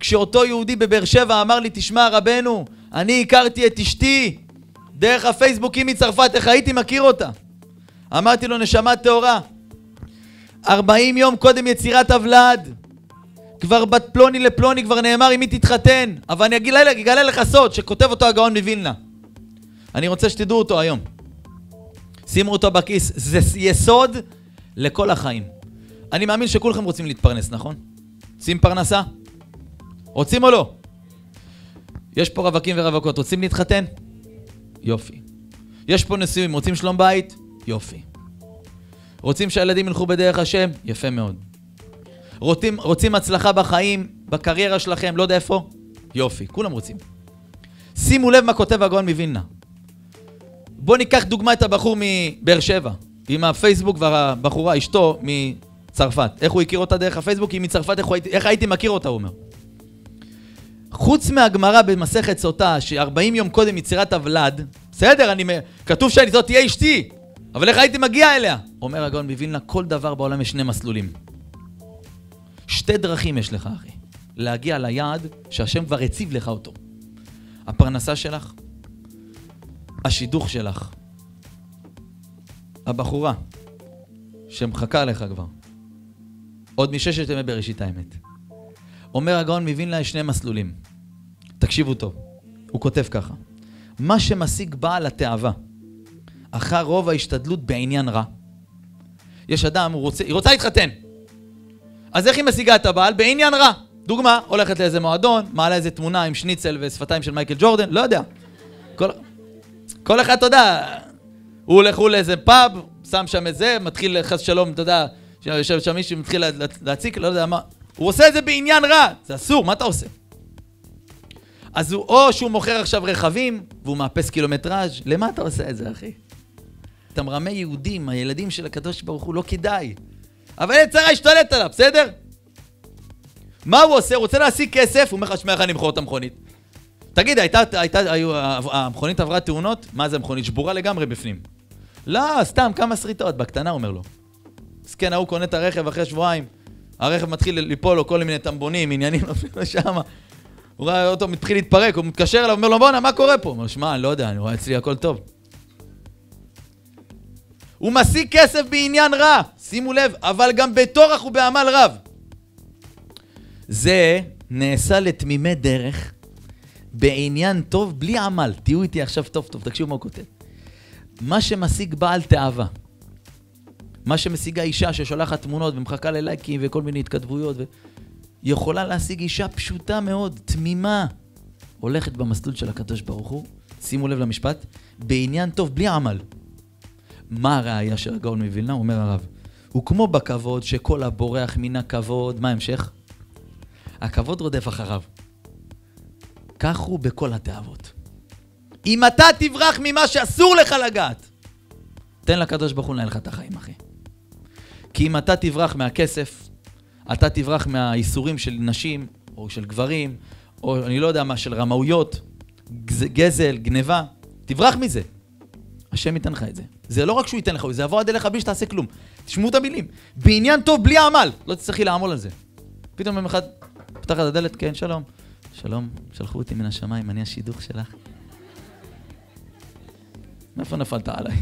כשאותו יהודי בבאר שבע אמר לי, תשמע רבנו, אני הכרתי את אשתי דרך הפייסבוק היא מצרפת, איך הייתי מכיר אותה? אמרתי לו, נשמה טהורה, 40 יום קודם יצירת הוולד, כבר בת פלוני לפלוני כבר נאמר עם מי תתחתן, אבל אני אגלה, אגלה לך סוד שכותב אותו הגאון מווילנה. אני רוצה שתדעו אותו היום. שימו אותו בכיס, זה יסוד לכל החיים. אני מאמין שכולכם רוצים להתפרנס, נכון? רוצים פרנסה? רוצים או לא? יש פה רווקים ורווקות, רוצים להתחתן? יופי. יש פה נשואים, רוצים שלום בית? יופי. רוצים שהילדים ילכו בדרך השם? יפה מאוד. רוצים, רוצים הצלחה בחיים, בקריירה שלכם, לא יודע איפה? יופי, כולם רוצים. שימו לב מה כותב הגאון מווילנה. בואו ניקח דוגמא את הבחור מבאר שבע, עם הפייסבוק והבחורה, אשתו, מצרפת. איך הוא הכיר אותה דרך הפייסבוק? היא מצרפת, איך, איך הייתי מכיר אותה, הוא אומר. חוץ מהגמרא במסכת סוטה, ש-40 יום קודם יצירת הוולד, בסדר, אני, כתוב שאני זאת תהיה אשתי, אבל איך הייתי מגיע אליה? אומר הגאון מווילנה, כל דבר בעולם יש שני מסלולים. שתי דרכים יש לך, אחי, להגיע ליעד שהשם כבר הציב לך אותו. הפרנסה שלך, השידוך שלך, הבחורה שמחכה לך כבר, עוד מששת ימי בראשית האמת. אומר הגאון מווילנה יש שני מסלולים. תקשיבו טוב, הוא כותב ככה: מה שמשיג בעל התאווה אחר רוב ההשתדלות בעניין רע. יש אדם, הוא רוצה, היא רוצה להתחתן. אז איך היא משיגה את הבעל? בעניין רע. דוגמה, הולכת לאיזה מועדון, מעלה איזה תמונה עם שניצל ושפתיים של מייקל ג'ורדן, לא יודע. כל, כל אחד, אתה יודע, הוא הולך לאיזה פאב, שם שם את זה, מתחיל חס שלום, אתה יודע, יושב שם מישהו, מתחיל להציק, לא יודע מה. הוא עושה את זה בעניין רע, זה אסור, מה אתה עושה? אז הוא, או שהוא מוכר עכשיו רכבים, והוא מאפס קילומטראז', למה אתה עושה את זה, אחי? אתה מרמה יהודים, הילדים של הקדוש ברוך הוא, לא כדאי. אבל אין צרה השתלט עליו, בסדר? מה הוא עושה? הוא רוצה להשיג כסף, הוא אומר לך, שמע, איך אני אמכור את המכונית? תגיד, הייתה, הייתה, היו, המכונית עברה תאונות? מה זה מכונית? שבורה לגמרי בפנים. לא, סתם, כמה שריטות, בקטנה, אומר לו. מסכן, ההוא קונה את הרכב אחרי שבועיים, הרכב מתחיל ליפול לו כל מיני טמבונים, עניינים נופלים לו שמה. הוא רואה אותו מתחיל להתפרק, הוא מתקשר אליו, אומר לו, בואנה, מה קורה פה? הוא אומר, שמע, אני לא יודע, אני רואה אצלי הכל טוב. הוא משיג כסף בעניין רע, שימו לב, אבל גם בטורח ובעמל רב. זה נעשה לתמימי דרך בעניין טוב בלי עמל. תהיו איתי עכשיו טוב טוב, תקשיבו מה הוא כותב. מה שמשיג בעל תאווה, מה שמשיגה אישה ששולחת תמונות ומחכה ללייקים וכל מיני התכתבויות, ו... יכולה להשיג אישה פשוטה מאוד, תמימה, הולכת במסלול של הקדוש ברוך הוא, שימו לב למשפט, בעניין טוב, בלי עמל. מה הראייה של הגאון מווילנה? אומר הרב. הוא כמו בכבוד שכל הבורח מן הכבוד, מה ההמשך? הכבוד רודף אחריו. כך הוא בכל התאוות. אם אתה תברח ממה שאסור לך לגעת, תן לקדוש ברוך הוא לנהל לך את החיים, אחי. כי אם אתה תברח מהכסף, אתה תברח מהאיסורים של נשים, או של גברים, או אני לא יודע מה, של רמאויות, גזל, גניבה, תברח מזה. השם ייתן לך את זה. זה לא רק שהוא ייתן לך, זה יבוא עד אליך בלי שתעשה כלום. תשמעו את המילים. בעניין טוב, בלי עמל. לא תצטרכי לעמול על זה. פתאום יום אחד, פתח את הדלת, כן, שלום. שלום, שלחו אותי מן השמיים, אני השידוך שלך. מאיפה נפלת עליי?